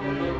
Thank you.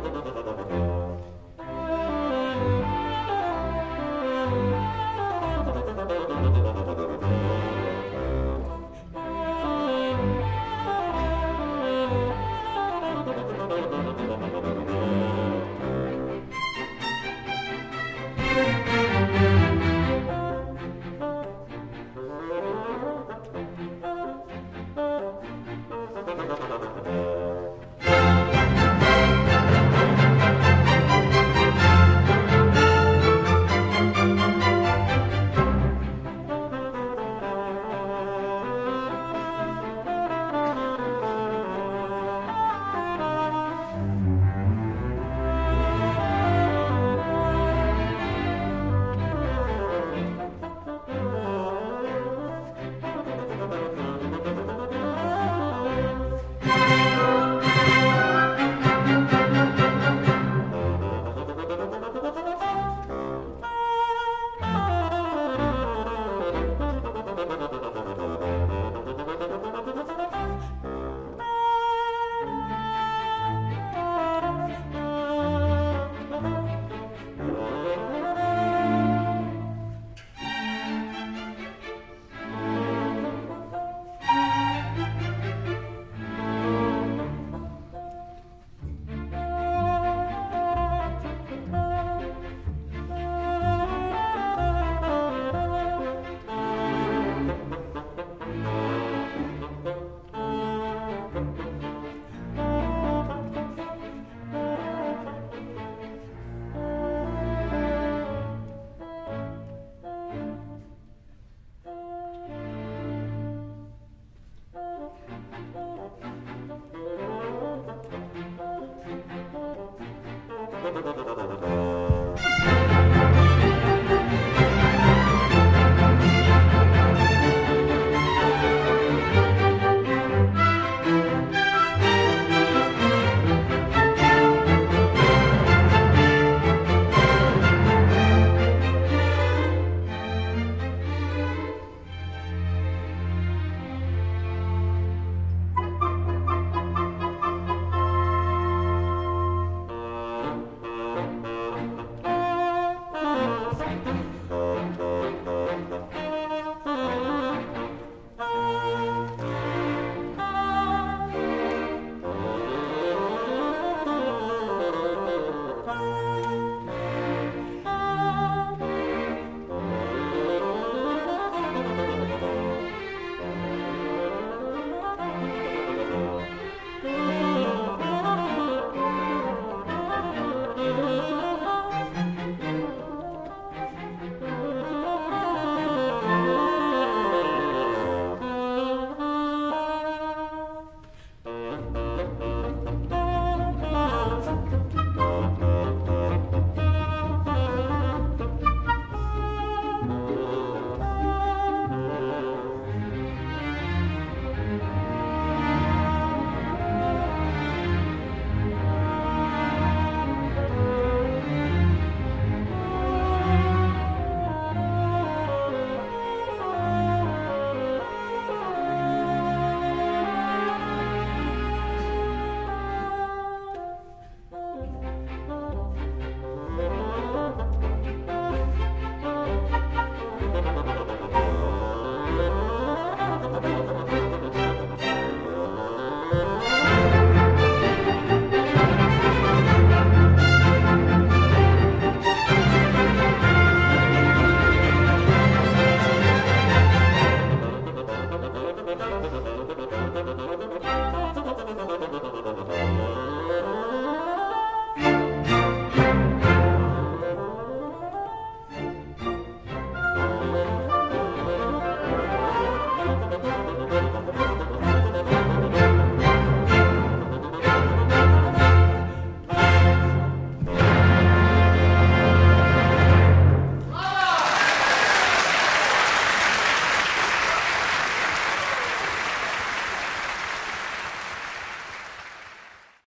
なるほど。